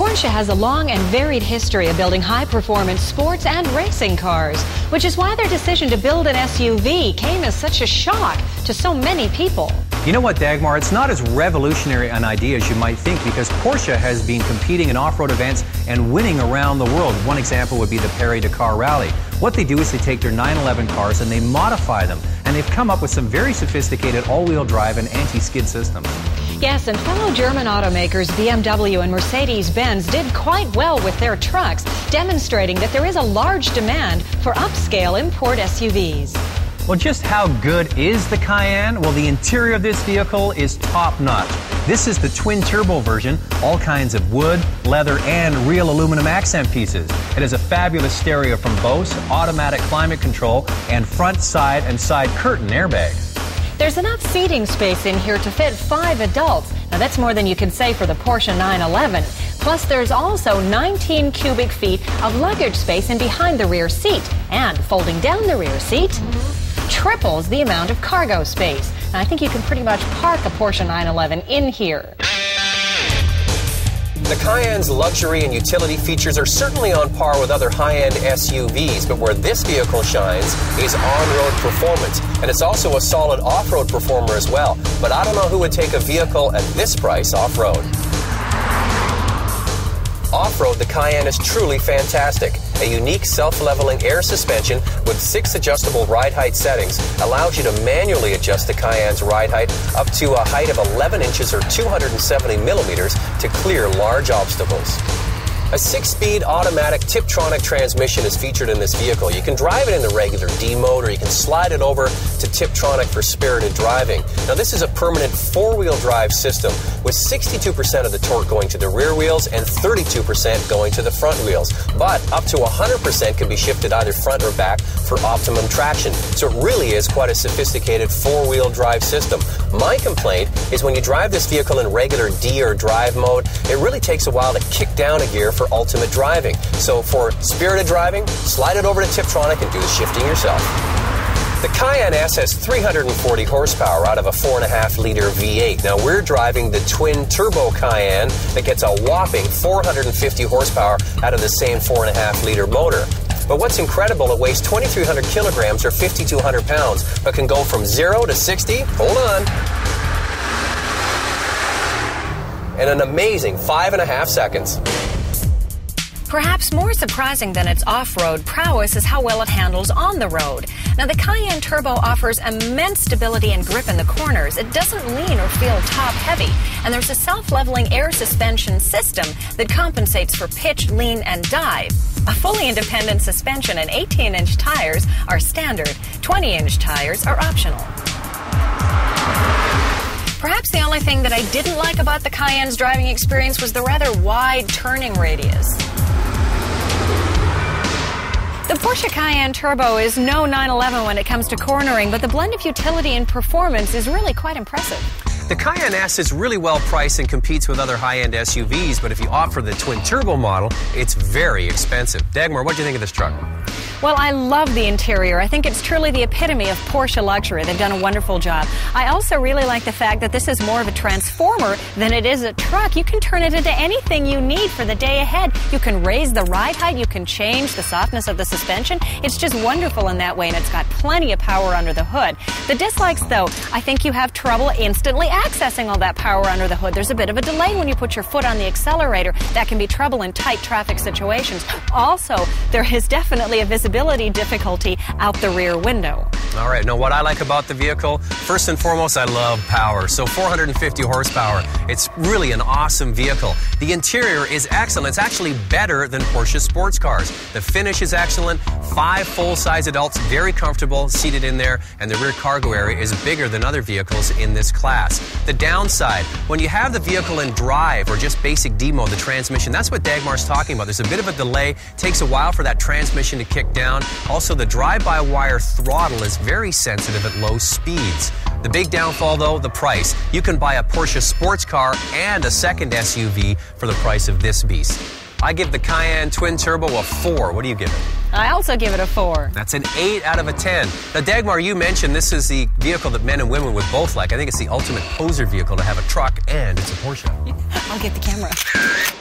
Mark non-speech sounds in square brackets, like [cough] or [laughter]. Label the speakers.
Speaker 1: Porsche has a long and varied history of building high performance sports and racing cars, which is why their decision to build an SUV came as such a shock to so many people.
Speaker 2: You know what, Dagmar? It's not as revolutionary an idea as you might think because Porsche has been competing in off road events and winning around the world. One example would be the Paris Dakar Rally. What they do is they take their 911 cars and they modify them, and they've come up with some very sophisticated all wheel drive and anti skid systems.
Speaker 1: Yes, and fellow German automakers BMW and Mercedes Benz did quite well with their trucks, demonstrating that there is a large demand for upscale import SUVs.
Speaker 2: Well, just how good is the Cayenne? Well, the interior of this vehicle is top notch. This is the twin turbo version, all kinds of wood, leather, and real aluminum accent pieces. It has a fabulous stereo from Bose, automatic climate control, and front, side, and side curtain airbags.
Speaker 1: There's enough seating space in here to fit five adults. Now, that's more than you can say for the Porsche 911. Plus, there's also 19 cubic feet of luggage space in behind the rear seat. And folding down the rear seat, triples the amount of cargo space. And I think you can pretty much park a Porsche 911 in here.
Speaker 3: The Cayenne's luxury and utility features are certainly on par with other high-end SUVs, but where this vehicle shines is on-road performance, and it's also a solid off-road performer as well. But I don't know who would take a vehicle at this price off-road. Off-road, the Cayenne is truly fantastic. A unique self-leveling air suspension with six adjustable ride height settings allows you to manually adjust the Cayenne's ride height up to a height of 11 inches or 270 millimeters to clear large obstacles. A six-speed automatic Tiptronic transmission is featured in this vehicle. You can drive it in the regular D mode or you can slide it over to Tiptronic for spirited driving. Now this is a permanent four-wheel drive system with 62% of the torque going to the rear wheels and 32% going to the front wheels. But up to 100% can be shifted either front or back for optimum traction. So it really is quite a sophisticated four-wheel drive system. My complaint is when you drive this vehicle in regular D or drive mode, it really takes a while to kick down a gear for ultimate driving. So for spirited driving, slide it over to Tiptronic and do the shifting yourself. The Cayenne S has 340 horsepower out of a 4.5 liter V8. Now we're driving the twin turbo Cayenne that gets a whopping 450 horsepower out of the same 4.5 liter motor. But what's incredible, it weighs 2,300 kilograms or 5,200 pounds, but can go from 0 to 60, hold on, in an amazing five and a half seconds.
Speaker 1: Perhaps more surprising than its off road prowess is how well it handles on the road. Now, the Cayenne Turbo offers immense stability and grip in the corners. It doesn't lean or feel top heavy. And there's a self leveling air suspension system that compensates for pitch, lean, and dive. A fully independent suspension and 18 inch tires are standard, 20 inch tires are optional. Perhaps the only thing that I didn't like about the Cayenne's driving experience was the rather wide turning radius. The Porsche Cayenne Turbo is no 911 when it comes to cornering, but the blend of utility and performance is really quite impressive.
Speaker 3: The Cayenne S is really well priced and competes with other high-end SUVs, but if you opt for the twin turbo model, it's very expensive. Dagmar, what do you think of this truck?
Speaker 1: Well, I love the interior. I think it's truly the epitome of Porsche luxury. They've done a wonderful job. I also really like the fact that this is more of a transformer than it is a truck. You can turn it into anything you need for the day ahead. You can raise the ride height, you can change the softness of the suspension. It's just wonderful in that way, and it's got plenty of power under the hood. The dislikes, though, I think you have trouble instantly accessing all that power under the hood. There's a bit of a delay when you put your foot on the accelerator. That can be trouble in tight traffic situations. Also, there is definitely a visibility visibility difficulty out the rear window.
Speaker 3: All right, now what I like about the vehicle, first and foremost, I love power. So 450 horsepower. It's really an awesome vehicle. The interior is excellent. It's actually better than Porsche sports cars. The finish is excellent. Five full-size adults, very comfortable, seated in there, and the rear cargo area is bigger than other vehicles in this class. The downside, when you have the vehicle in drive or just basic D mode, the transmission, that's what Dagmar's talking about. There's a bit of a delay. Takes a while for that transmission to kick down. Also, the drive-by-wire throttle is very sensitive at low speeds. The big downfall, though, the price. You can buy a Porsche sports car and a second SUV for the price of this beast. I give the Cayenne Twin Turbo a 4. What do you give it?
Speaker 1: I also give it a 4.
Speaker 3: That's an 8 out of a 10. Now, Dagmar, you mentioned this is the vehicle that men and women would both like. I think it's the ultimate poser vehicle to have a truck and it's a Porsche. [laughs]
Speaker 1: I'll get the camera.